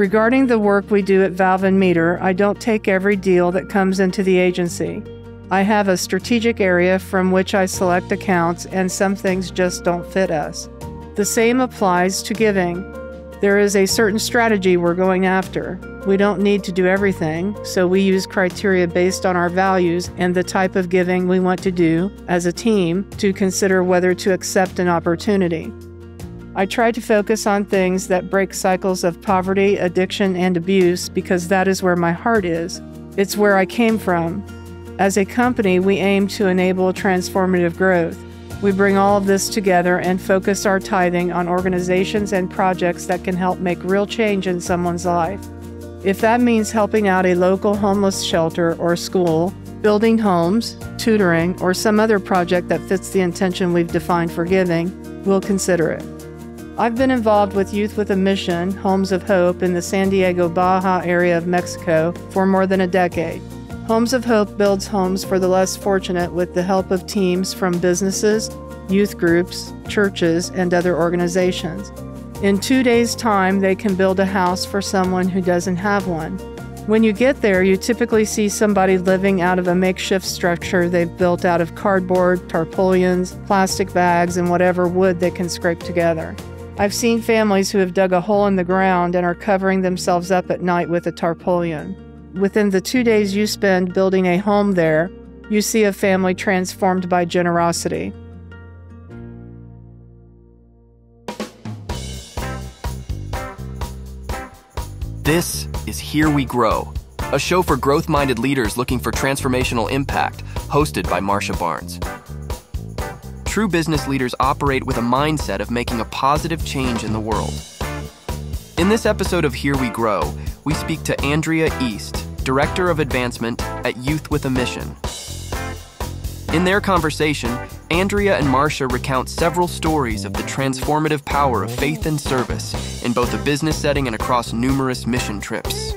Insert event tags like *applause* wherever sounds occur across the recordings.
Regarding the work we do at Valve and Meter, I don't take every deal that comes into the agency. I have a strategic area from which I select accounts, and some things just don't fit us. The same applies to giving. There is a certain strategy we're going after. We don't need to do everything, so we use criteria based on our values and the type of giving we want to do as a team to consider whether to accept an opportunity. I try to focus on things that break cycles of poverty, addiction, and abuse because that is where my heart is. It's where I came from. As a company, we aim to enable transformative growth. We bring all of this together and focus our tithing on organizations and projects that can help make real change in someone's life. If that means helping out a local homeless shelter or school, building homes, tutoring, or some other project that fits the intention we've defined for giving, we'll consider it. I've been involved with Youth with a Mission, Homes of Hope, in the San Diego Baja area of Mexico for more than a decade. Homes of Hope builds homes for the less fortunate with the help of teams from businesses, youth groups, churches, and other organizations. In two days' time, they can build a house for someone who doesn't have one. When you get there, you typically see somebody living out of a makeshift structure they've built out of cardboard, tarpaulins, plastic bags, and whatever wood they can scrape together. I've seen families who have dug a hole in the ground and are covering themselves up at night with a tarpaulin. Within the two days you spend building a home there, you see a family transformed by generosity. This is Here We Grow, a show for growth minded leaders looking for transformational impact, hosted by Marsha Barnes. True business leaders operate with a mindset of making a positive change in the world. In this episode of Here We Grow, we speak to Andrea East, Director of Advancement at Youth with a Mission. In their conversation, Andrea and Marsha recount several stories of the transformative power of faith and service in both a business setting and across numerous mission trips.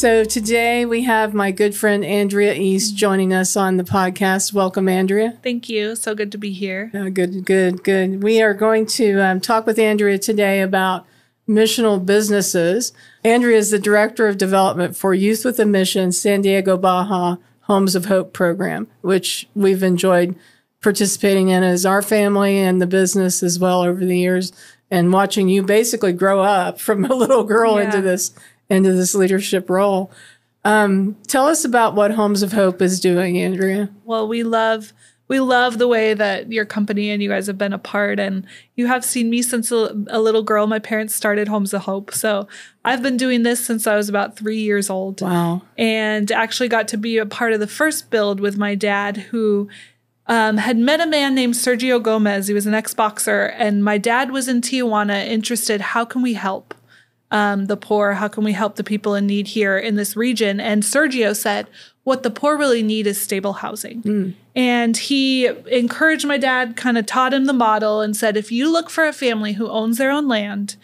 So today we have my good friend Andrea East joining us on the podcast. Welcome, Andrea. Thank you. So good to be here. Uh, good, good, good. We are going to um, talk with Andrea today about missional businesses. Andrea is the Director of Development for Youth with a Mission San Diego Baja Homes of Hope program, which we've enjoyed participating in as our family and the business as well over the years and watching you basically grow up from a little girl yeah. into this into this leadership role. Um, tell us about what Homes of Hope is doing, Andrea. Well, we love we love the way that your company and you guys have been a part and you have seen me since a, a, little girl. My parents started homes of hope. So i've been doing this since i was about three years old. Wow. And actually got to be a part of the first build with my dad who um, had met a man named sergio gomez. He was an ex-boxer and my dad was in tijuana interested how can we help um, the poor? How can we help the people in need here in this region? And Sergio said, what the poor really need is stable housing. Mm. And he encouraged my dad, kind of taught him the model, and said, if you look for a family who owns their own land,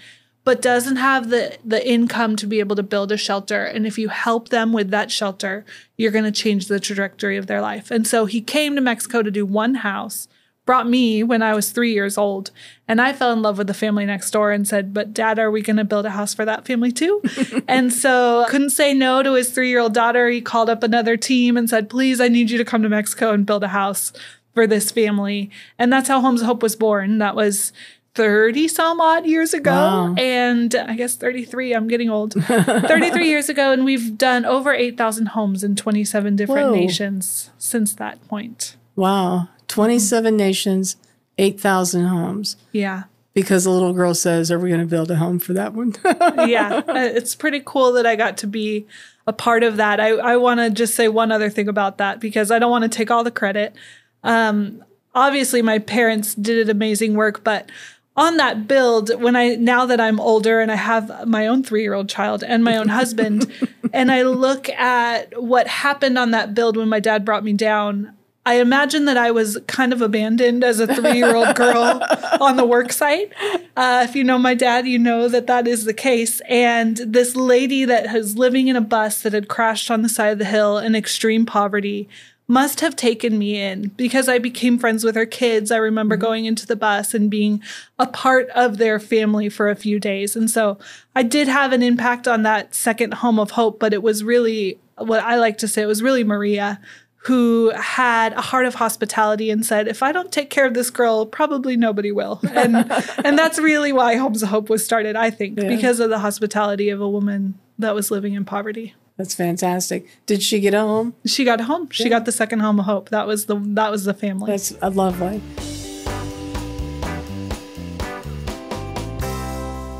but doesn't have the, the income to be able to build a shelter, and if you help them with that shelter, you're going to change the trajectory of their life. And so he came to Mexico to do one house brought me when I was three years old. And I fell in love with the family next door and said, But dad, are we going to build a house for that family too? *laughs* and so couldn't say no to his three year old daughter. He called up another team and said, Please, I need you to come to Mexico and build a house for this family. And that's how Homes of Hope was born. That was 30 some odd years ago. Wow. And I guess 33, I'm getting old. *laughs* 33 years ago. And we've done over 8,000 homes in 27 different Whoa. nations since that point. Wow. 27 nations, 8,000 homes. Yeah. Because the little girl says, Are we going to build a home for that one? *laughs* yeah. Uh, it's pretty cool that I got to be a part of that. I, I want to just say one other thing about that because I don't want to take all the credit. Um, obviously, my parents did an amazing work, but on that build when i now that i'm older and i have my own three-year-old child and my own husband *laughs* and i look at what happened on that build when my dad brought me down I imagine that I was kind of abandoned as a three year old girl *laughs* on the work site. Uh, if you know my dad, you know that that is the case. And this lady that was living in a bus that had crashed on the side of the hill in extreme poverty must have taken me in because I became friends with her kids. I remember mm-hmm. going into the bus and being a part of their family for a few days. And so I did have an impact on that second home of hope, but it was really what I like to say, it was really Maria who had a heart of hospitality and said, if I don't take care of this girl, probably nobody will. And *laughs* and that's really why Homes of Hope was started, I think, yeah. because of the hospitality of a woman that was living in poverty. That's fantastic. Did she get a home? She got a home. She yeah. got the second home of hope. That was the that was the family. That's a lovely.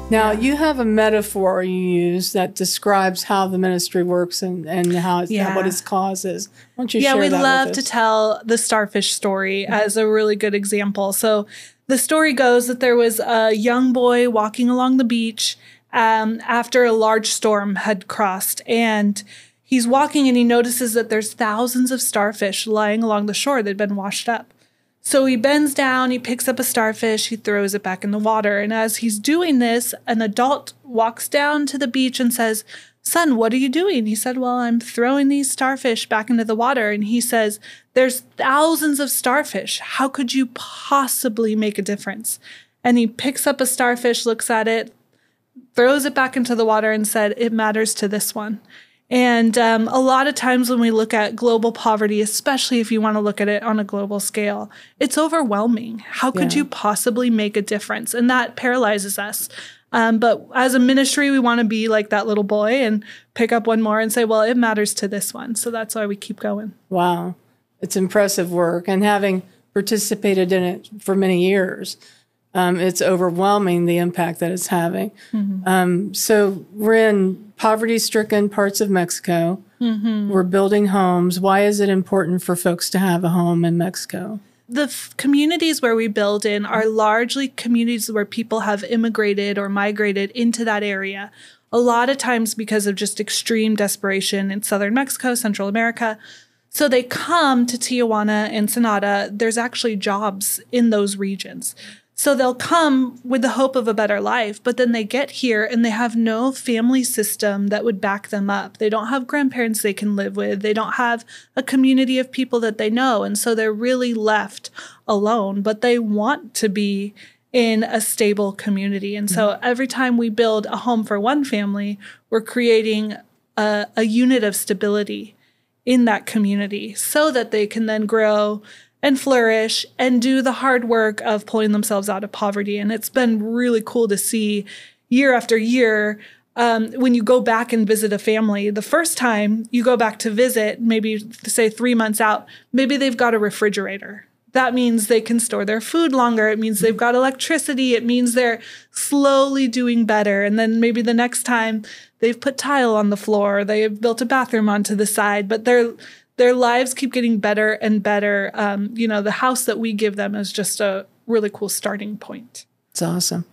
Now you have a metaphor you use that describes how the ministry works and, and how it's, yeah. what its cause is. Why don't you yeah, we love to tell the starfish story mm-hmm. as a really good example. So the story goes that there was a young boy walking along the beach um, after a large storm had crossed. And he's walking and he notices that there's thousands of starfish lying along the shore that had been washed up. So he bends down, he picks up a starfish, he throws it back in the water. And as he's doing this, an adult walks down to the beach and says, Son, what are you doing? He said, Well, I'm throwing these starfish back into the water. And he says, There's thousands of starfish. How could you possibly make a difference? And he picks up a starfish, looks at it, throws it back into the water and said, It matters to this one. And um, a lot of times when we look at global poverty, especially if you want to look at it on a global scale, it's overwhelming. How could yeah. you possibly make a difference? And that paralyzes us. Um, but as a ministry, we want to be like that little boy and pick up one more and say, well, it matters to this one. So that's why we keep going. Wow. It's impressive work. And having participated in it for many years, um, it's overwhelming the impact that it's having. Mm-hmm. Um, so we're in poverty stricken parts of Mexico. Mm-hmm. We're building homes. Why is it important for folks to have a home in Mexico? The f- communities where we build in are largely communities where people have immigrated or migrated into that area. A lot of times because of just extreme desperation in southern Mexico, Central America. So they come to Tijuana and Ensenada. There's actually jobs in those regions. So they'll come with the hope of a better life, but then they get here and they have no family system that would back them up. They don't have grandparents they can live with. They don't have a community of people that they know. And so they're really left alone, but they want to be in a stable community. And so mm-hmm. every time we build a home for one family, we're creating a, a unit of stability in that community so that they can then grow and flourish and do the hard work of pulling themselves out of poverty. And it's been really cool to see year after year um, when you go back and visit a family, the first time you go back to visit, maybe say three months out, maybe they've got a refrigerator. That means they can store their food longer. It means they've got electricity. It means they're slowly doing better. And then maybe the next time they've put tile on the floor, they've built a bathroom onto the side, but they're their lives keep getting better and better. Um, you know, the house that we give them is just a really cool starting point. It's awesome.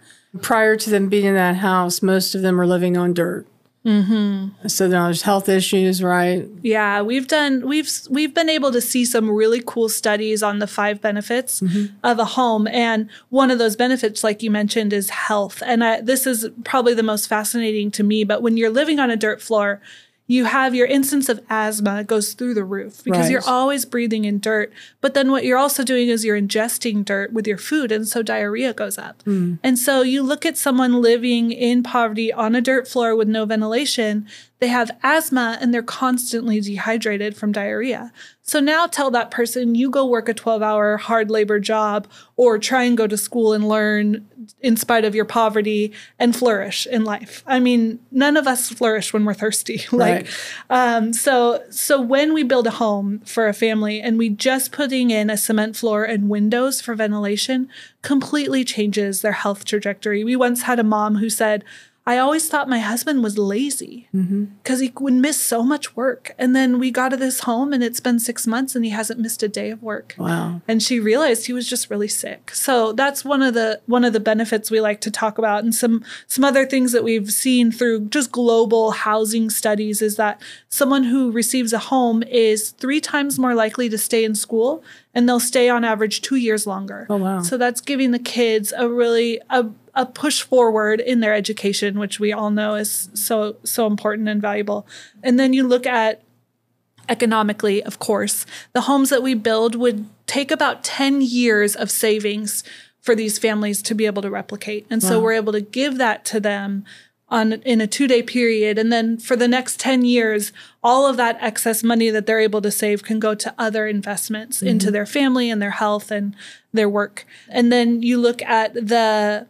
Prior to them being in that house, most of them are living on dirt. Mm-hmm. So there's health issues, right? Yeah, we've done we've we've been able to see some really cool studies on the five benefits mm-hmm. of a home, and one of those benefits, like you mentioned, is health. And I, this is probably the most fascinating to me. But when you're living on a dirt floor, you have your instance of asthma goes through the roof because right. you're always breathing in dirt. But then what you're also doing is you're ingesting dirt with your food. And so diarrhea goes up. Mm. And so you look at someone living in poverty on a dirt floor with no ventilation, they have asthma and they're constantly dehydrated from diarrhea. So now tell that person you go work a 12 hour hard labor job or try and go to school and learn in spite of your poverty and flourish in life. I mean, none of us flourish when we're thirsty. *laughs* like, right. um, so, so when we build a home for a family and we just putting in a cement floor and windows for ventilation completely changes their health trajectory. We once had a mom who said, I always thought my husband was lazy because mm-hmm. he would miss so much work. And then we got to this home and it's been six months and he hasn't missed a day of work. Wow. And she realized he was just really sick. So that's one of the one of the benefits we like to talk about. And some some other things that we've seen through just global housing studies is that someone who receives a home is three times more likely to stay in school and they'll stay on average two years longer. Oh wow. So that's giving the kids a really a a push forward in their education, which we all know is so so important and valuable. And then you look at economically, of course. The homes that we build would take about 10 years of savings for these families to be able to replicate. And so we're able to give that to them on in a 2-day period and then for the next 10 years all of that excess money that they're able to save can go to other investments into mm-hmm. their family and their health and their work. And then you look at the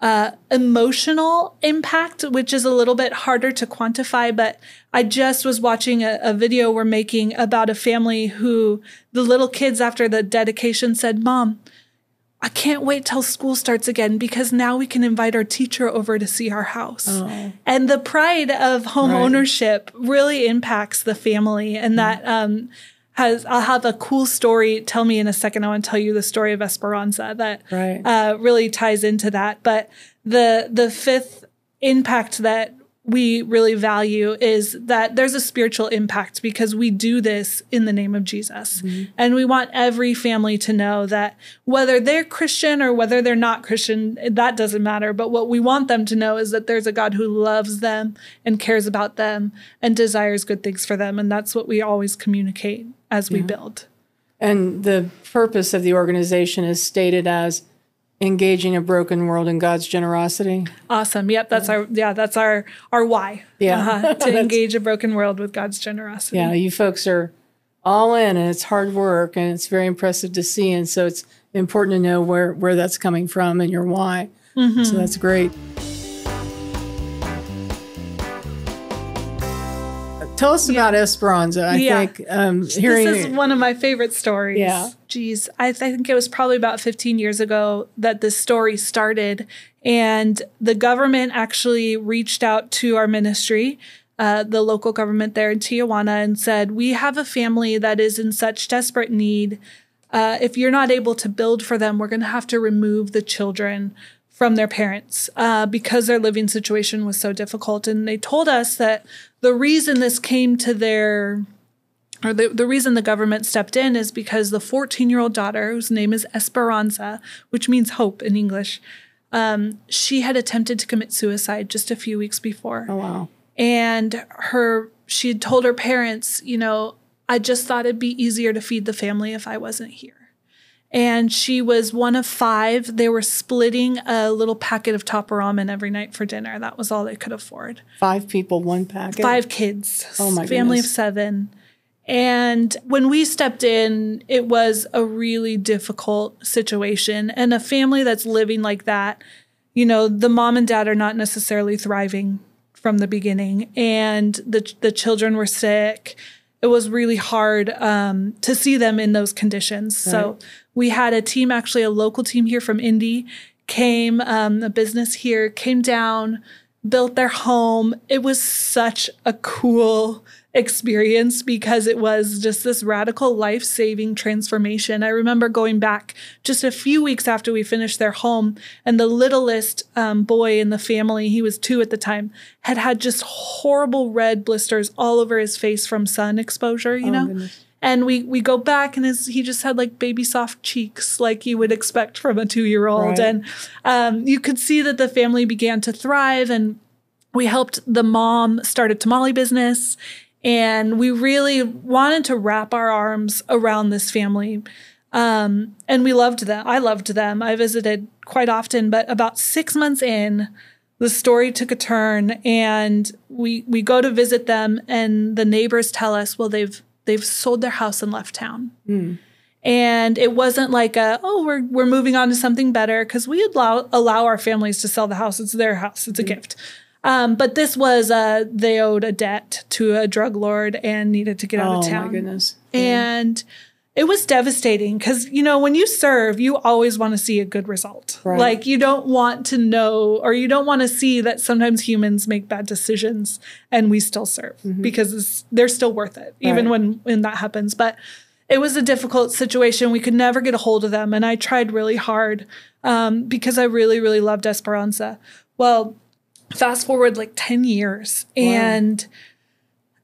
uh, emotional impact, which is a little bit harder to quantify. But I just was watching a, a video we're making about a family who the little kids after the dedication said, Mom, I can't wait till school starts again because now we can invite our teacher over to see our house. And the pride of home Right. ownership really impacts the family. And that um, has, I'll have a cool story. Tell me in a second. I want to tell you the story of Esperanza that Right. uh, really ties into that. But the the fifth impact that we really value is that there's a spiritual impact because we do this in the name of Jesus. Mm-hmm. And we want every family to know that whether they're Christian or whether they're not Christian, that doesn't matter. But what we want them to know is that there's a God who loves them and cares about them and desires good things for them. And that's what we always communicate as we build. And the purpose of the organization is stated as engaging a broken world in God's generosity. Awesome. Yep, that's our yeah, that's our our why. Yeah. Uh-huh, *laughs* to engage a broken world with God's generosity. Yeah, you folks are all in and it's hard work and it's very impressive to see. And so it's important to know where, where that's coming from and your why. So that's great. Tell us about Esperanza. I Yeah. think um, hearing This is one of my favorite stories. Yeah. Geez, I, I think it was probably about 15 years ago that this story started. And the government actually reached out to our ministry, uh, the local government there in Tijuana, and said, We have a family that is in such desperate need. Uh, if you're not able to build for them, we're going to have to remove the children from their parents uh, because their living situation was so difficult. And they told us that the reason this came to their or the, the reason the government stepped in is because the 14 year old daughter, whose name is Esperanza, which means hope in English, um, she had attempted to commit suicide just a few weeks before. Oh, wow. And her, she had told her parents, you know, I just thought it'd be easier to feed the family if I wasn't here. And she was one of five. They were splitting a little packet of top ramen every night for dinner. That was all they could afford Five people, one packet. five kids, Oh my family goodness. of seven. And when we stepped in, it was a really difficult situation. And a family that's living like that, you know, the mom and dad are not necessarily thriving from the beginning, and the the children were sick. It was really hard um, to see them in those conditions. So we had a team, actually a local team here from Indy, came um, a business here came down built their home. It was such a cool experience because it was just this radical life saving transformation. I remember going back just a few weeks after we finished their home, and the littlest um, boy in the family, he was two at the time, had had just horrible red blisters all over his face from sun exposure, you know? goodness. And we we go back and his he just had like baby soft cheeks like you would expect from a two year old. Right. And um, you could see that the family began to thrive and we helped the mom start a tamale business and we really wanted to wrap our arms around this family. Um, and we loved them. I loved them. I visited quite often but about six months in the story took a turn and we we go to visit them and the neighbors tell us well they've they've sold their house and left town. And it wasn't like a oh we're we're moving on to something better because we allow allow our families to sell the house. It's their house. It's a gift um, but this was uh, they owed a debt to a drug lord and needed to get out Oh, of my town goodness. and it was devastating because you know when you serve you always want to see a good result Right. like you don't want to know or you don't want to see that sometimes humans make bad decisions and we still serve because it's, they're still worth it even Mm-hmm. Right. when when that happens but it was a difficult situation we could never get a hold of them and i tried really hard um, because i really really loved esperanza well fast forward like 10 years and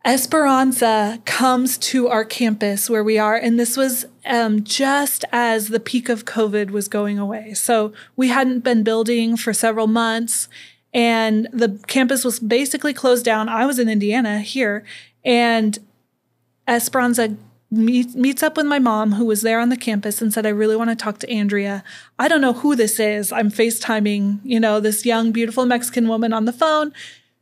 Esperanza comes to our campus where we are, and this was um, just as the peak of COVID was going away. So we hadn't been building for several months, and the campus was basically closed down. I was in Indiana here, and Esperanza meet, meets up with my mom, who was there on the campus, and said, I really want to talk to Andrea. I don't know who this is. I'm FaceTiming, you know, this young, beautiful Mexican woman on the phone.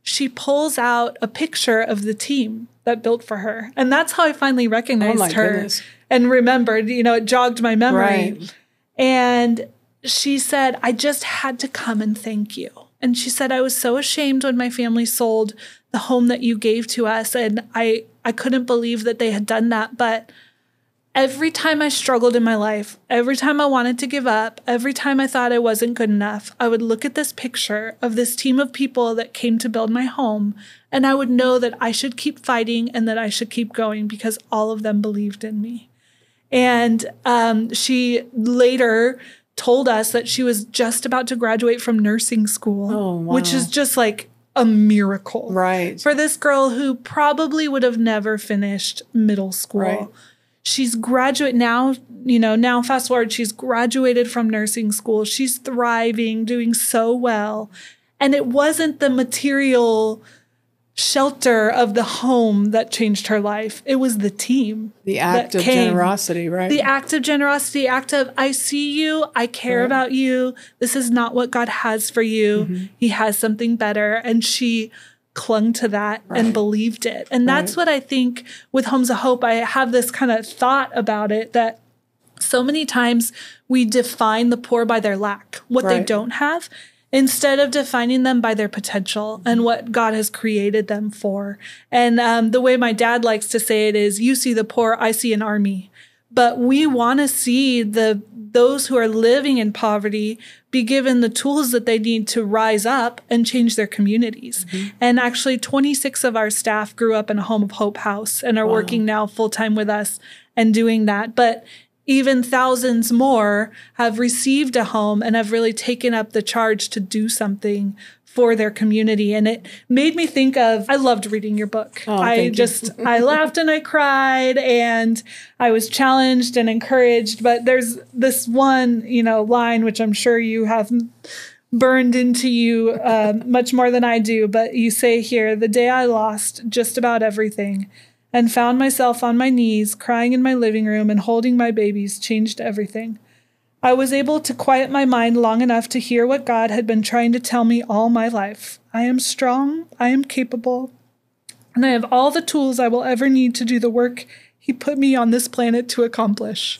She pulls out a picture of the team that built for her. And that's how I finally recognized Oh her goodness. and remembered, you know, it jogged my memory. Right. And she said, I just had to come and thank you. And she said, I was so ashamed when my family sold the home that you gave to us. And I, I couldn't believe that they had done that. But every time I struggled in my life, every time I wanted to give up, every time I thought I wasn't good enough, I would look at this picture of this team of people that came to build my home. And I would know that I should keep fighting and that I should keep going because all of them believed in me. And um, she later told us that she was just about to graduate from nursing school, Oh, wow. which is just like a miracle. Right. For this girl who probably would have never finished middle school. Right. She's graduate now, you know, now fast forward, she's graduated from nursing school. She's thriving, doing so well. And it wasn't the material shelter of the home that changed her life. It was the team. The act of came. generosity, right? The act of generosity, act of I see you, I care Right. about you. This is not what God has for you. Mm-hmm. He has something better. And she clung to that and believed it. And that's Right. what I think with Homes of Hope, I have this kind of thought about it that so many times we define the poor by their lack, what they don't have, instead of defining them by their potential and what God has created them for. And um, the way my dad likes to say it is, "You see the poor, I see an army." But we want to see the those who are living in poverty be given the tools that they need to rise up and change their communities. And actually, 26 of our staff grew up in a Home of Hope house and are working now full time with us and doing that. But even thousands more have received a home and have really taken up the charge to do something for their community and it made me think of I loved reading your book. Oh, I just *laughs* I laughed and I cried and I was challenged and encouraged but there's this one, you know, line which I'm sure you have burned into you uh, much more than I do. But you say here, the day I lost just about everything and found myself on my knees, crying in my living room and holding my babies, changed everything. I was able to quiet my mind long enough to hear what God had been trying to tell me all my life. I am strong, I am capable, and I have all the tools I will ever need to do the work He put me on this planet to accomplish.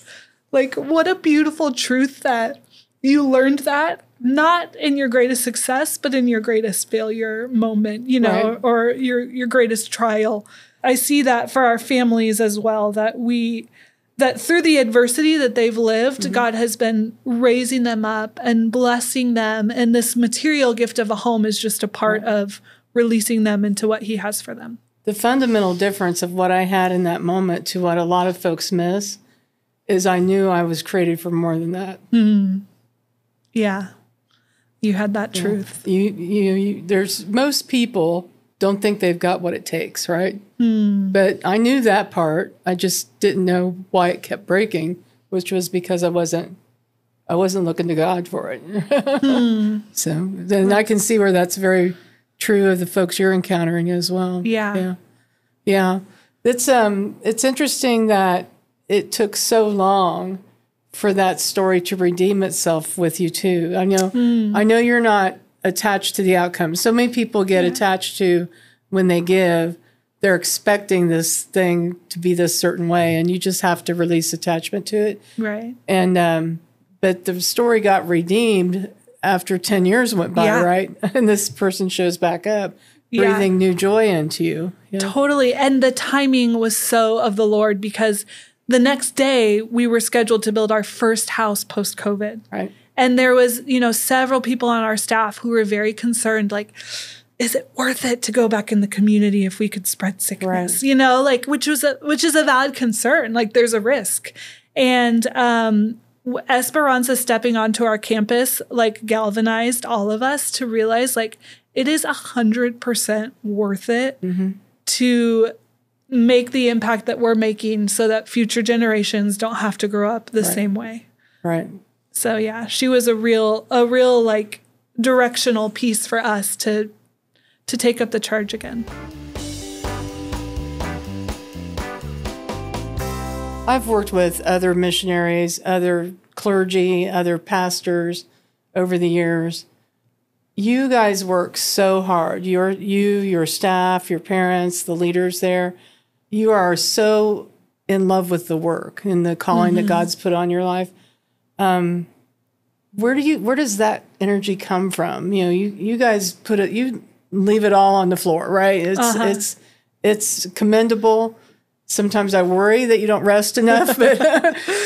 Like, what a beautiful truth that you learned that not in your greatest success, but in your greatest failure moment, you know, Right. or your your greatest trial. I see that for our families as well, that we that through the adversity that they've lived, mm-hmm. God has been raising them up and blessing them. And this material gift of a home is just a part of releasing them into what He has for them. the fundamental difference of what I had in that moment to what a lot of folks miss is I knew I was created for more than that. Mm-hmm. Yeah. You had that truth. You, you, you, there's most people don't think they've got what it takes, right? Hmm. But I knew that part. I just didn't know why it kept breaking, which was because I wasn't, I wasn't looking to God for it. *laughs* Hmm. So then I can see where that's very true of the folks you're encountering as well. Yeah. Yeah. Yeah. It's um it's interesting that it took so long for that story to redeem itself with you too. I know hmm. I know you're not attached to the outcome. So many people get attached to when they give, they're expecting this thing to be this certain way and you just have to release attachment to it. Right. And um but the story got redeemed after 10 years went by, Yeah. right? *laughs* And this person shows back up Yeah. breathing new joy into you. Yeah. Totally. And the timing was so of the Lord because the next day we were scheduled to build our first house post COVID. Right. And there was, you know, several people on our staff who were very concerned like is it worth it to go back in the community if we could spread sickness? Right. You know, like which was a which is a valid concern. Like there's a risk. And um Esperanza stepping onto our campus like galvanized all of us to realize like it is a hundred percent worth it to make the impact that we're making so that future generations don't have to grow up the same way. Right. So yeah, she was a real a real like directional piece for us to to take up the charge again. I've worked with other missionaries, other clergy, other pastors over the years. You guys work so hard. Your you, your staff, your parents, the leaders there. You are so in love with the work and the calling that mm-hmm. God's put on your life. Um, where do you where does that energy come from? You know, you you guys put it you leave it all on the floor, right? It's it's it's commendable. Sometimes I worry that you don't rest enough, *laughs* but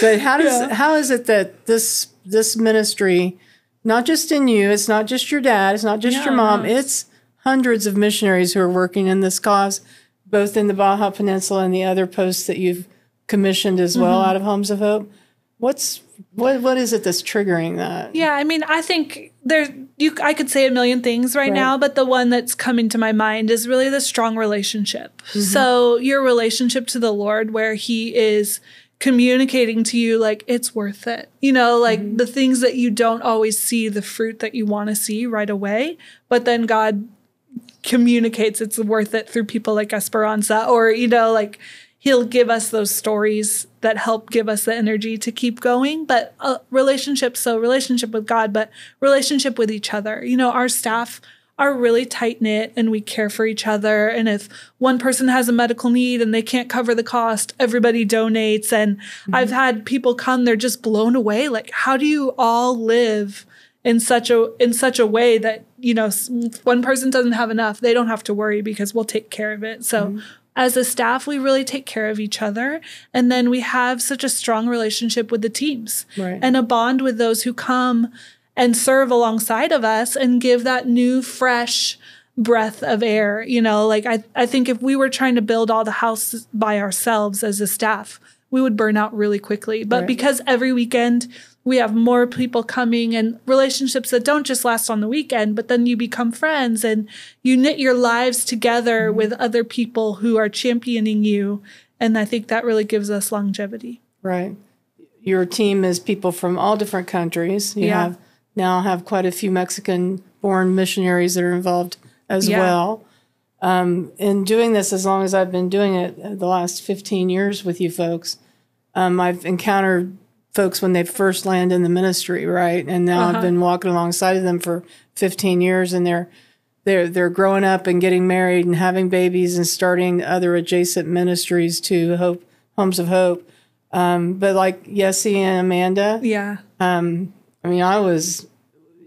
but how does how is it that this this ministry, not just in you, it's not just your dad, it's not just your mom, it's hundreds of missionaries who are working in this cause, both in the Baja Peninsula and the other posts that you've commissioned as well out of Homes of Hope. What's what what is it that's triggering that? Yeah, I mean, I think there you I could say a million things right, now, but the one that's coming to my mind is really the strong relationship. Mm-hmm. So your relationship to the Lord where he is communicating to you like it's worth it. You know, like mm-hmm. the things that you don't always see the fruit that you want to see right away, but then God communicates it's worth it through people like Esperanza or you know like he'll give us those stories that help give us the energy to keep going. But uh, relationship so relationship with god but relationship with each other. You know our staff are really tight knit and we care for each other. And if one person has a medical need and they can't cover the cost everybody donates. And i've had people come they're just blown away. Like how do you all live in such a in such a way that you know one person doesn't have enough they don't have to worry because we'll take care of it. So as a staff we really take care of each other and then we have such a strong relationship with the teams Right. and a bond with those who come and serve alongside of us and give that new fresh breath of air you know like i, I think if we were trying to build all the houses by ourselves as a staff we would burn out really quickly but Right. because every weekend we have more people coming and relationships that don't just last on the weekend but then you become friends and you knit your lives together Mm-hmm. with other people who are championing you and i think that really gives us longevity Right. Your team is people from all different countries. You Yeah. have now have quite a few Mexican born missionaries that are involved as Yeah. well. Um, in doing this, as long as I've been doing it, uh, the last 15 years with you folks, um, I've encountered folks when they first land in the ministry, right? And now I've been walking alongside of them for 15 years and they're they're they're growing up and getting married and having babies and starting other adjacent ministries to Hope Homes of Hope. Um, but like Yessie and Amanda, yeah I mean, I was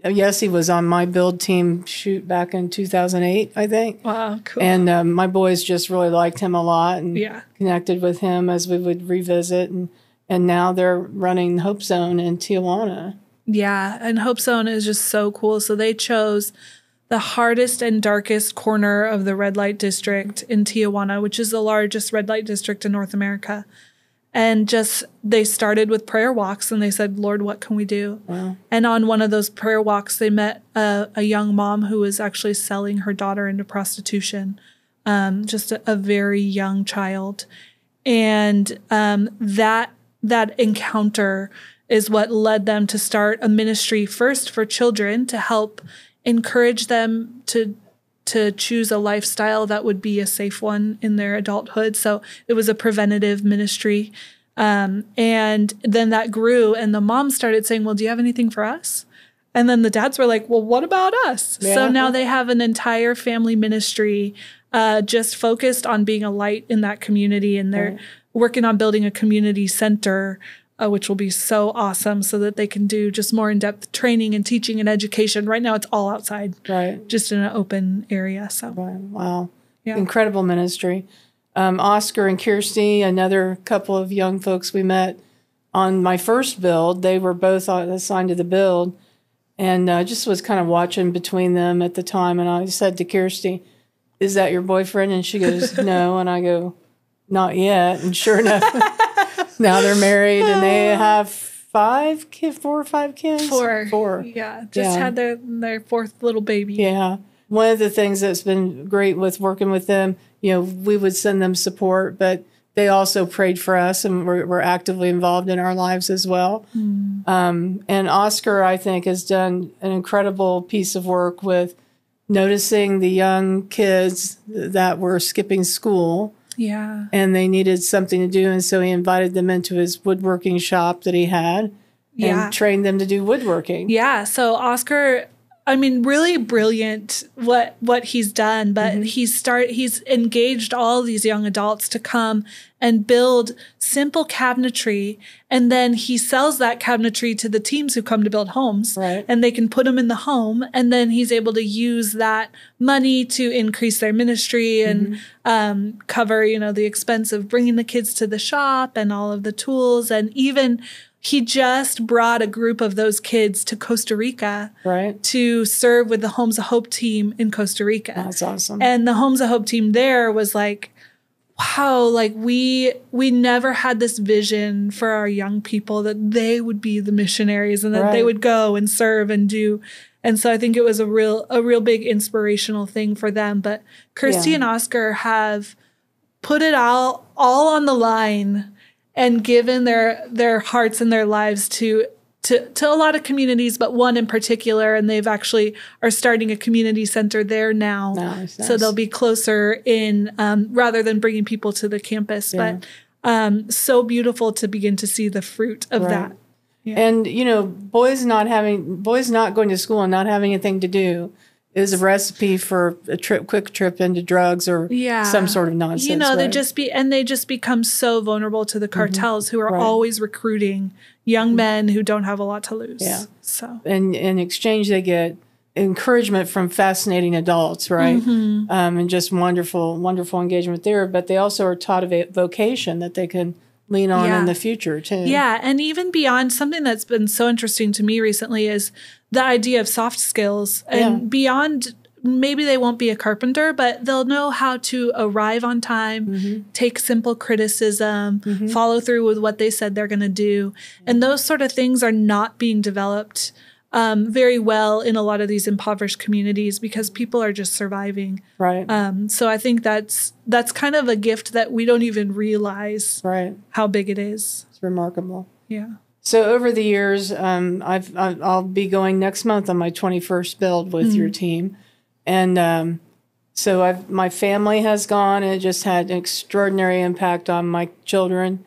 Yessie was on my build team shoot back in 2008, I think. wow cool And um, my boys just really liked him a lot and Yeah. connected with him as we would revisit. And, and now they're running Hope Zone in Tijuana. Yeah, and Hope Zone is just so cool. So they chose the hardest and darkest corner of the red light district in Tijuana, which is the largest red light district in North America. And just they started with prayer walks and they said, Lord, what can we do? Wow. And on one of those prayer walks, they met a, a young mom who was actually selling her daughter into prostitution, um, just a, a very young child and um, that that encounter is what led them to start a ministry first for children to help encourage them to to choose a lifestyle that would be a safe one in their adulthood so it was a preventative ministry um, and then that grew and the mom started saying well do you have anything for us and then the dads were like, well, what about us? Yeah. So now they have an entire family ministry uh, just focused on being a light in that community. And they're working on building a community center, uh, which will be so awesome so that they can do just more in depth training and teaching and education. Right now, it's all outside, Right. just in an open area. So, Wow. Yeah. Incredible ministry. Um, Oscar and Kirsty, another couple of young folks we met on my first build. They were both assigned to the build. And I just was kind of watching between them at the time. And I said to Kirsty, Is that your boyfriend? And she goes, *laughs* No. And I go, Not yet. And sure enough, *laughs* now they're married and they have five kids, four or five kids. four. Four. Yeah. Just Yeah. had their, their fourth little baby. Yeah. One of the things that's been great with working with them, you know, we would send them support, but they also prayed for us and were, were actively involved in our lives as well. Um, and Oscar, I think, has done an incredible piece of work with noticing the young kids that were skipping school Yeah. and they needed something to do. And so he invited them into his woodworking shop that he had Yeah. and trained them to do woodworking. Yeah. So Oscar, I mean, really brilliant what what he's done, but Mm-hmm. he's start he's engaged all these young adults to come and build simple cabinetry, and then he sells that cabinetry to the teams who come to build homes, Right. and they can put them in the home, and then he's able to use that money to increase their ministry and Mm-hmm. um, cover, you know, the expense of bringing the kids to the shop and all of the tools, and even he just brought a group of those kids to Costa Rica Right. to serve with the Homes of Hope team in Costa Rica. That's awesome. And the Homes of Hope team there was like, wow, like we we never had this vision for our young people that they would be the missionaries and that they would go and serve and do. And so I think it was a real a real big inspirational thing for them. But Kirsty Yeah. and Oscar have put it all all on the line and given their their hearts and their lives to to to a lot of communities, but one in particular, and they've actually are starting a community center there now, Nice, so they'll be closer in um, rather than bringing people to the campus. Yeah. But um, so beautiful to begin to see the fruit of Right. that. And you know, boys not having boys not going to school and not having anything to do is a recipe for a trip, quick trip into drugs or Yeah. some sort of nonsense. You know, they just be and they just become so vulnerable to the cartels who are Mm-hmm. Right. always recruiting young men who don't have a lot to lose. Yeah. So in in exchange they get encouragement from fascinating adults, right? Mm-hmm. Um, and just wonderful, wonderful engagement there. But they also are taught a vocation that they can lean on Yeah. in the future too. Yeah, and even beyond something that's been so interesting to me recently is the idea of soft skills and Yeah. beyond maybe they won't be a carpenter, but they'll know how to arrive on time, Mm-hmm. take simple criticism, follow through with what they said they're going to do. And those sort of things are not being developed um, very well in a lot of these impoverished communities because people are just surviving. Right. Um, so I think that's that's kind of a gift that we don't even realize right. how big it is. It's remarkable. Yeah. So over the years, um, I've I'll be going next month on my 21st build with your team, and um, so I've my family has gone, and it just had an extraordinary impact on my children.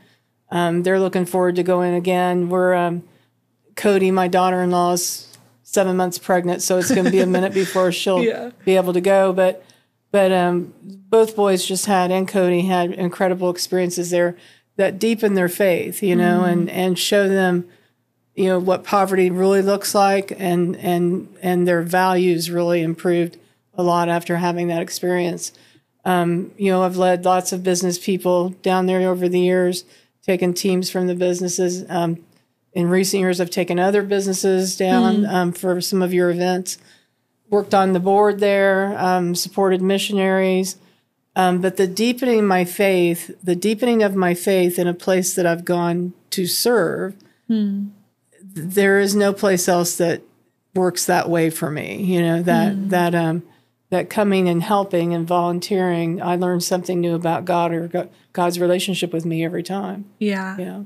Um, they're looking forward to going again. We're um, Cody, my daughter-in-law, is seven months pregnant, so it's going to be a minute before *laughs* she'll Yeah. be able to go. But but um, both boys just had and Cody had incredible experiences there that deepen their faith, you know, and and show them, you know, what poverty really looks like, and and and their values really improved a lot after having that experience. Um, you know, I've led lots of business people down there over the years, taken teams from the businesses. Um, in recent years, I've taken other businesses down um, for some of your events. Worked on the board there, um, supported missionaries. Um, but the deepening my faith, the deepening of my faith in a place that I've gone to serve, there is no place else that works that way for me. You know that that um, that coming and helping and volunteering, I learn something new about God or God's relationship with me every time. Yeah. Yeah,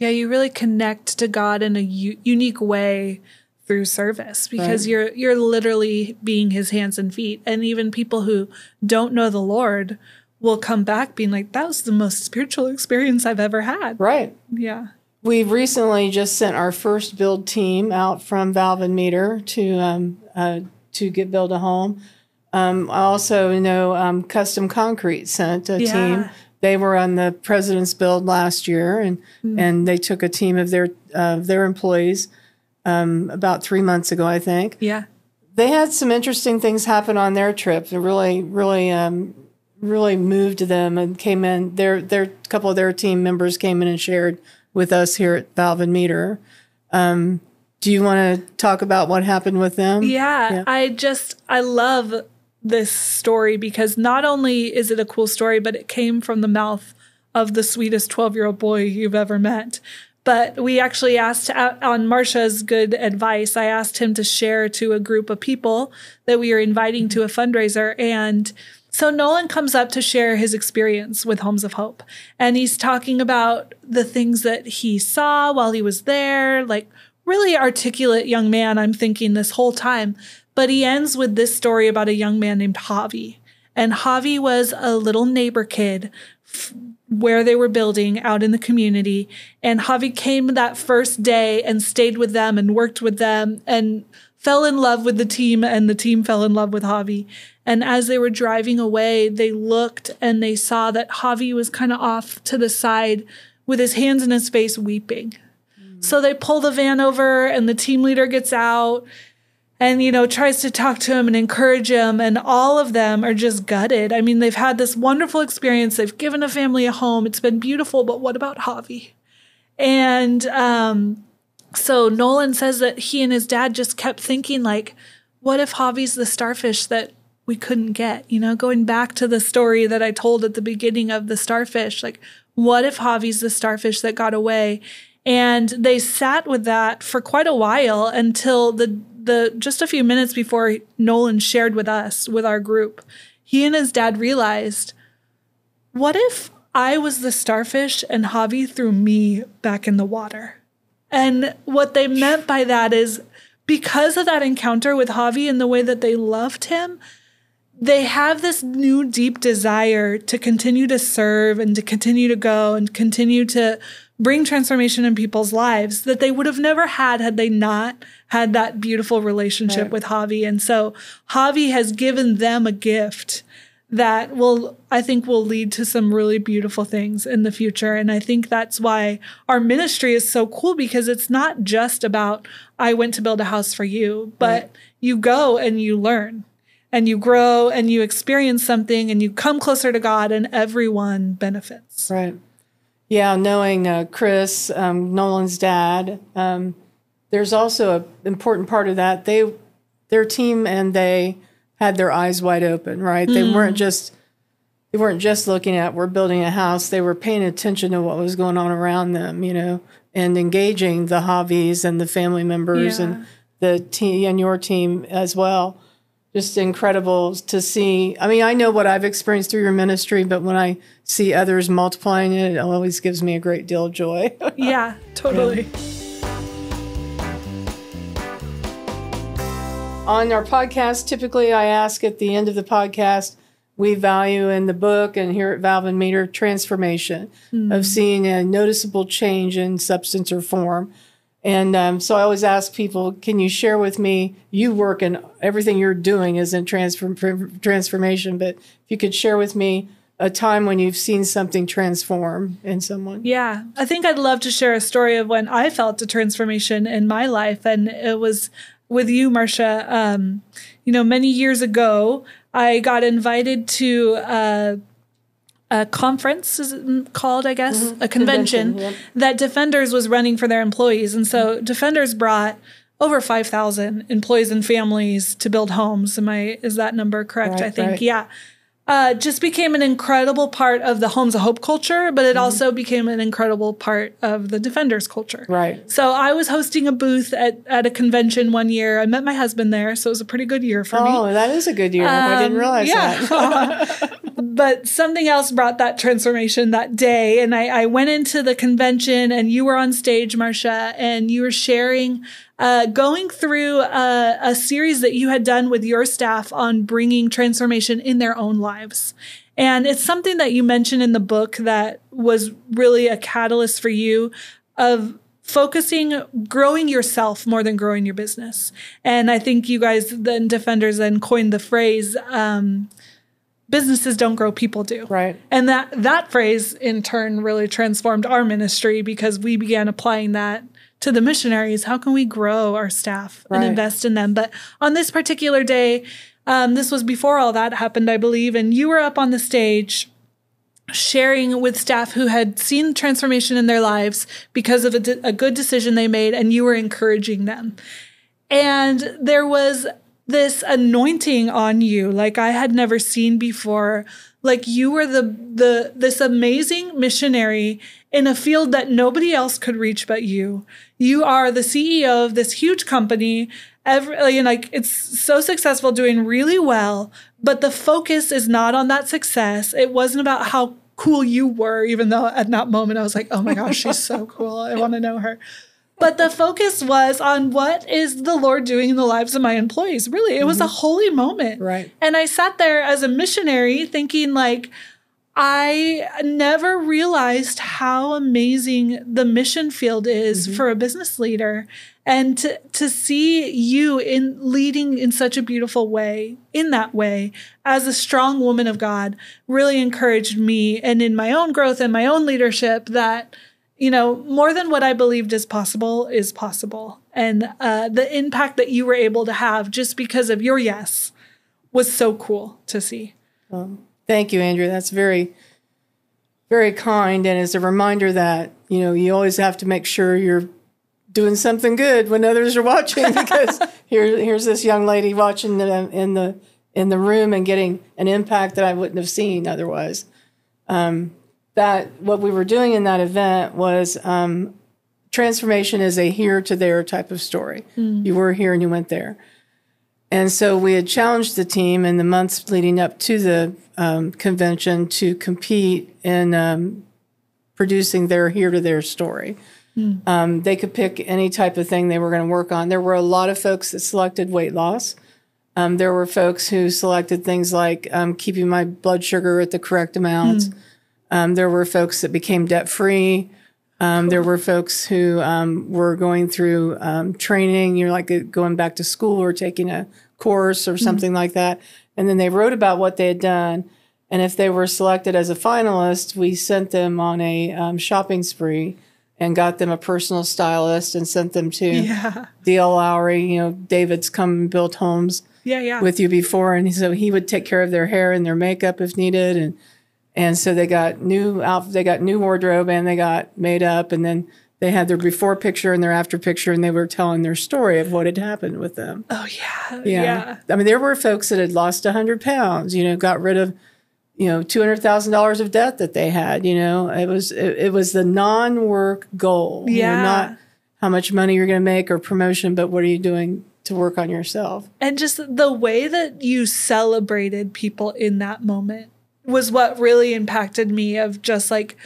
Yeah, you really connect to God in a u- unique way through service because Right. you're you're literally being his hands and feet and even people who don't know the Lord will come back being like that was the most spiritual experience I've ever had. right. Yeah. We've recently just sent our first build team out from Valve and Meter to um, uh, to get build a home. Um, I also know um, Custom Concrete sent a Yeah. team. They were on the president's build last year, and and they took a team of their uh, their employees um, about three months ago, I think. Yeah. They had some interesting things happen on their trip. It really, really, um, really moved them and came in. Their their couple of their team members came in and shared with us here at Valve and Meter. Um, do you want to talk about what happened with them? Yeah, Yeah. I just I love this story because not only is it a cool story, but it came from the mouth of the sweetest 12-year-old boy you've ever met. But we actually asked uh, on Marsha's good advice, I asked him to share to a group of people that we are inviting to a fundraiser and so Nolan comes up to share his experience with Homes of Hope and he's talking about the things that he saw while he was there, like really articulate young man, I'm thinking this whole time. But he ends with this story about a young man named Javi. And Javi was a little neighbor kid f- where they were building out in the community. And Javi came that first day and stayed with them and worked with them and fell in love with the team, and the team fell in love with Javi. And as they were driving away, they looked and they saw that Javi was kind of off to the side with his hands in his face, weeping. Hmm. So they pull the van over, and the team leader gets out and you know tries to talk to him and encourage him and all of them are just gutted. I mean they've had this wonderful experience. They've given a family a home. It's been beautiful but what about javi? And um, so nolan says that he and his dad just kept thinking like what if javi's the starfish that we couldn't get? You know going back to the story that i told at the beginning of the starfish like what if javi's the starfish that got away? And they sat with that for quite a while until the the just a few minutes before Nolan shared with us with our group, he and his dad realized, what if I was the starfish and Javi threw me back in the water? And what they meant by that is because of that encounter with Javi and the way that they loved him, they have this new deep desire to continue to serve and to continue to go and continue to bring transformation in people's lives that they would have never had had they not had that beautiful relationship right. with Javi. And so Javi has given them a gift that will I think will lead to some really beautiful things in the future and I think that's why our ministry is so cool because it's not just about I went to build a house for you but right. you go and you learn and you grow and you experience something and you come closer to God and everyone benefits. Right. Yeah, knowing uh, Chris, um, Nolan's dad, um, there's also an important part of that. They, their team, and they had their eyes wide open. Right, mm. they weren't just they weren't just looking at we're building a house. They were paying attention to what was going on around them. You know, and engaging the hobbies and the family members yeah. and the team and your team as well just incredible to see. I mean, I know what I've experienced through your ministry, but when I see others multiplying it, it always gives me a great deal of joy. *laughs* yeah, totally. Yeah. On our podcast, typically I ask at the end of the podcast, we value in the book and here at Valve and Meter transformation mm. of seeing a noticeable change in substance or form. And um, so I always ask people, can you share with me? You work and everything you're doing is in transform, transformation, but if you could share with me a time when you've seen something transform in someone. Yeah, I think I'd love to share a story of when I felt a transformation in my life, and it was with you, Marcia. Um, you know, many years ago, I got invited to. Uh, a conference is called, I guess, mm-hmm. a convention, convention yep. that Defenders was running for their employees. And so Defenders brought over 5,000 employees and families to build homes. Am I, is that number correct? Right, I think. Right. Yeah uh, just became an incredible part of the Homes of Hope culture, but it mm-hmm. also became an incredible part of the Defenders culture. Right. So I was hosting a booth at, at a convention one year. I met my husband there, so it was a pretty good year for oh, me. Oh, that is a good year. Um, I didn't um, realize yeah. that. *laughs* but something else brought that transformation that day. And I, I went into the convention, and you were on stage, Marcia, and you were sharing uh, going through a, a series that you had done with your staff on bringing transformation in their own lives. And it's something that you mentioned in the book that was really a catalyst for you of focusing growing yourself more than growing your business. And i think you guys then defenders then coined the phrase um, businesses don't grow people do. Right. And that that phrase in turn really transformed our ministry because we began applying that to the missionaries how can we grow our staff right. and invest in them but on this particular day um, this was before all that happened i believe and you were up on the stage sharing with staff who had seen transformation in their lives because of a, de- a good decision they made and you were encouraging them and there was this anointing on you like i had never seen before like you were the the this amazing missionary in a field that nobody else could reach but you. You are the CEO of this huge company. Every know, like it's so successful, doing really well, but the focus is not on that success. It wasn't about how cool you were, even though at that moment I was like, oh my gosh, she's so cool. I want to know her. But the focus was on what is the Lord doing in the lives of my employees. Really, it was a mm-hmm. holy moment. Right. And I sat there as a missionary thinking, like, I never realized how amazing the mission field is mm-hmm. for a business leader. And to, to see you in leading in such a beautiful way, in that way, as a strong woman of God, really encouraged me and in my own growth and my own leadership that, you know, more than what I believed is possible is possible. And uh, the impact that you were able to have just because of your yes was so cool to see. Thank you, Andrea. That's very, very kind, and it's a reminder that you know you always have to make sure you're doing something good when others are watching. *laughs* Because here, here's this young lady watching the, in the in the room and getting an impact that I wouldn't have seen otherwise. Um, that what we were doing in that event was um, transformation is a here to there type of story. You were here and you went there. And so we had challenged the team in the months leading up to the um, convention to compete in um, producing their here to there story. Um, they could pick any type of thing they were going to work on. There were a lot of folks that selected weight loss. Um, there were folks who selected things like um, keeping my blood sugar at the correct amount. Um, there were folks that became debt free. Um, there were folks who um, were going through um, training, you know, like uh, going back to school or taking a course or something like that. And then they wrote about what they had done. And if they were selected as a finalist, we sent them on a um, shopping spree and got them a personal stylist and sent them to Yeah. D.L. Lowry. You know, David's come and built homes Yeah. Yeah. with you before, and so he would take care of their hair and their makeup if needed, and and so they got new outfit, they got new wardrobe, and they got made up, and then they had their before picture and their after picture, and they were telling their story of what had happened with them. oh, yeah. Yeah. Yeah. I mean, there were folks that had lost hundred pounds, you know, got rid of, you know, two hundred thousand dollars of debt that they had. You know, it was it, it was the non-work goal. you know, Yeah. not how much money you're going to make or promotion, but what are you doing to work on yourself? And just the way that you celebrated people in that moment was what really impacted me of just like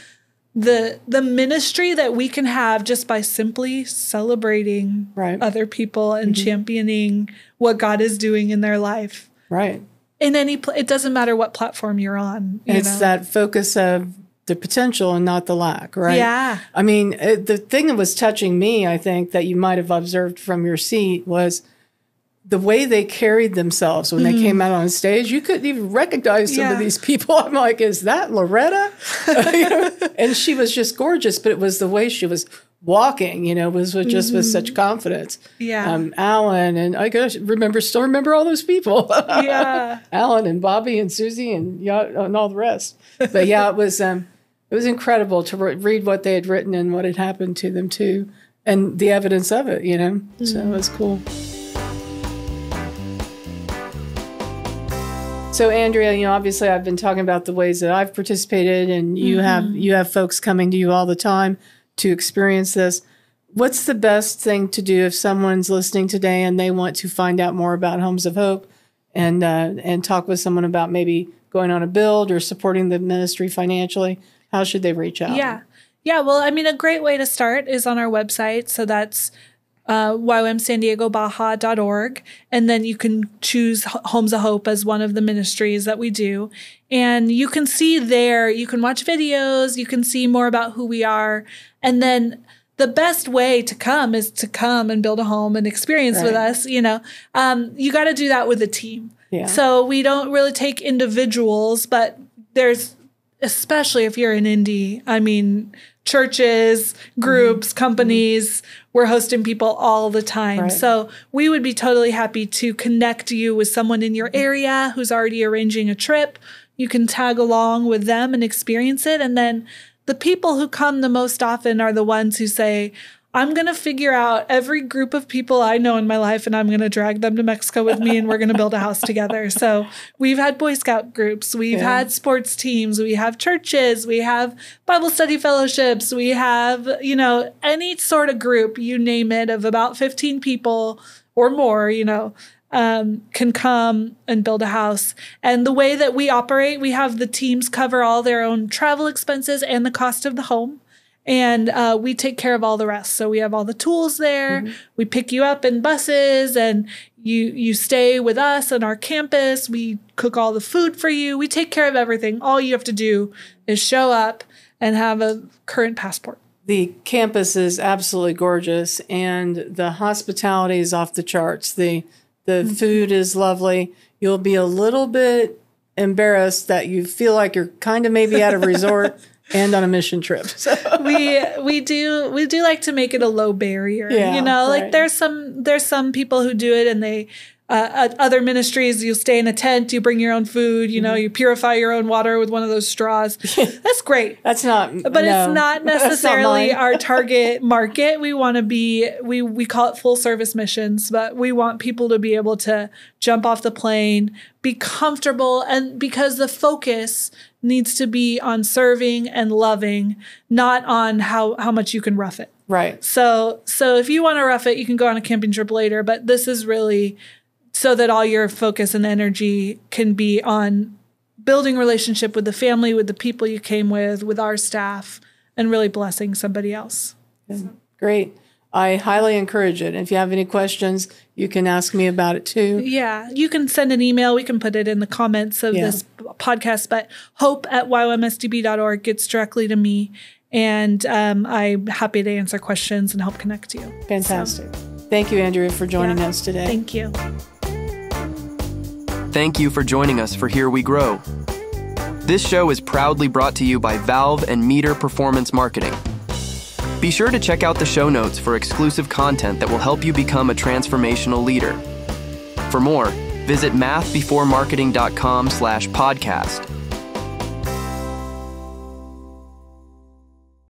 the the ministry that we can have just by simply celebrating Right. other people and mm-hmm. championing what God is doing in their life. Right. In any pl- it doesn't matter what platform you're on. you it's know? that focus of the potential and not the lack, right? Yeah. I mean, it, the thing that was touching me, I think, that you might have observed from your seat was the way they carried themselves when they came out on stage. You couldn't even recognize some Mm-hmm. Yeah. of these people. *laughs* I'm like, is that Loretta? You *laughs* know? and she was just gorgeous, but it was the way she was walking, you know, was with just with such confidence. Mm-hmm. Yeah. Um, Alan and I gosh, remember, still remember all those people. *laughs* yeah. Alan and Bobby and Susie and yeah, and all the rest. But yeah, it was um, it was incredible to re- read what they had written and what had happened to them too, and the evidence of it. You know, so it was cool. So Andrea, you know, obviously I've been talking about the ways that I've participated, and you have you have folks coming to you all the time to experience this. What's the best thing to do if someone's listening today and they want to find out more about Homes of Hope and uh, and talk with someone about maybe going on a build or supporting the ministry financially? How should they reach out? Yeah. Yeah. Well, I mean, a great way to start is on our website. So that's uh, ywamsandiegobaja.org. And then you can choose Homes of Hope as one of the ministries that we do. And you can see there, you can watch videos, you can see more about who we are. And then the best way to come is to come and build a home and experience with us. You know, um, you got to do that with a team. Yeah. So we don't really take individuals, but there's especially if you're in Indy. I mean, churches, groups, companies, we're hosting people all the time. Right. So we would be totally happy to connect you with someone in your area who's already arranging a trip. You can tag along with them and experience it. And then the people who come the most often are the ones who say, I'm going to figure out every group of people I know in my life and I'm going to drag them to Mexico with me and we're going to build a house *laughs* together. So we've had Boy Scout groups, we've Yeah. had sports teams, we have churches, we have Bible study fellowships, we have, you know, any sort of group, you name it, of about 15 people or more, you know. Um, can come and build a house. And the way that we operate, we have the teams cover all their own travel expenses and the cost of the home and uh, we take care of all the rest. So we have all the tools there. Mm-hmm. We pick you up in buses, and you you stay with us on our campus. We cook all the food for you. We take care of everything. All you have to do is show up and have a current passport. The campus is absolutely gorgeous, and the hospitality is off the charts. the The mm-hmm. food is lovely. You'll be a little bit embarrassed that you feel like you're kind of maybe at a *laughs* resort and on a mission trip. *laughs* So. we we do we do like to make it a low barrier. Yeah, you know, right. like there's some there's some people who do it and they uh, other ministries, you stay in a tent, you bring your own food, you know, mm-hmm. you purify your own water with one of those straws. *laughs* That's great. That's not, but no, it's *laughs* not necessarily not our target market. We want to be, we we call it full service missions, but we want people to be able to jump off the plane, be comfortable, and because the focus needs to be on serving and loving, not on how how much you can rough it. Right. So so if you want to rough it, you can go on a camping trip later, but this is really so that all your focus and energy can be on building relationship with the family, with the people you came with, with our staff, and really blessing somebody else. Yeah. Great. I highly encourage it. If you have any questions, you can ask me about it too. Yeah, you can send an email. We can put it in the comments of yeah. this podcast, but hope at ywamsdb.org gets directly to me. And um, I'm happy to answer questions and help connect you. Fantastic. So, Thank you, Andrea, for joining yeah, us today. Thank you. Thank you for joining us for Here We Grow. This show is proudly brought to you by Valve and Meter Performance Marketing. Be sure to check out the show notes for exclusive content that will help you become a transformational leader. For more, visit mathbeforemarketing.com slash podcast